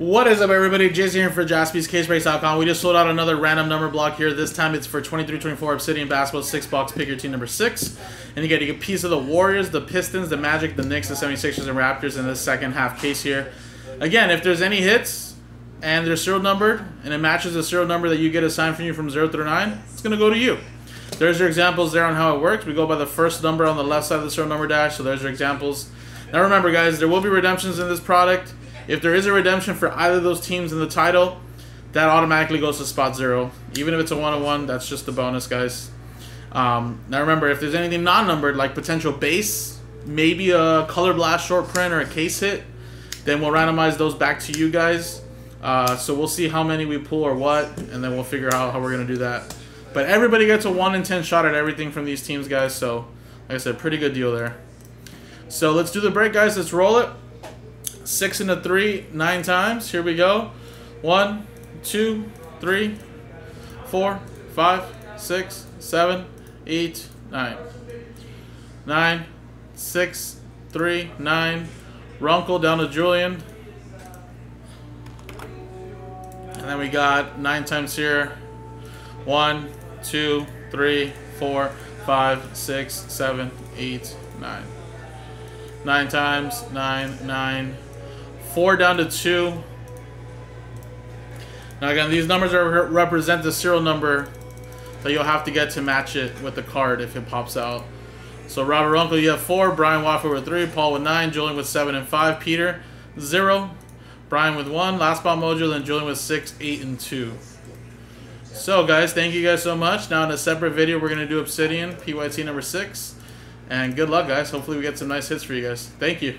What is up, everybody? Jason here for JaspysCaseBreaks.com. We just sold out another random number block here. This time it's for 23-24 Obsidian Basketball, six box, pick your team number six. And you get a piece of the Warriors, the Pistons, the Magic, the Knicks, the 76ers, and Raptors in this second half case here. Again, if there's any hits and they're serial numbered and it matches the serial number that you get assigned from you from 0 through 9, it's going to go to you. There's your examples there on how it works. We go by the first number on the left side of the serial number dash, so there's your examples. Now remember, guys, there will be redemptions in this product. If there is a redemption for either of those teams in the title, that automatically goes to spot zero. Even if it's a one-on-one, that's just a bonus, guys. Um, now remember, if there's anything non-numbered, like potential base, maybe a color blast short print or a case hit, then we'll randomize those back to you guys. Uh, so we'll see how many we pull or what, and then we'll figure out how we're going to do that. But everybody gets a 1 in 10 shot at everything from these teams, guys. So, like I said, pretty good deal there. So let's do the break, guys. Let's roll it. Six into three, nine times. Here we go. One, two, three, four, five, six, seven, eight, nine. Nine, six, three, nine. Runkle down to Julian. And then we got nine times here. One, two, three, four, five, six, seven, eight, nine. Nine times, nine, nine. Four down to two. Now again, these numbers are represent the serial number that you'll have to get to match it with the card if it pops out. So Robert Uncle, you have four. Brian Wofford with three. Paul with nine. Julian with seven and five. Peter, zero. Brian with one. Last ball mojo. Then Julian with six, eight, and two. So guys, thank you guys so much. Now in a separate video, we're going to do Obsidian, PYT number six. And good luck, guys. Hopefully we get some nice hits for you guys. Thank you.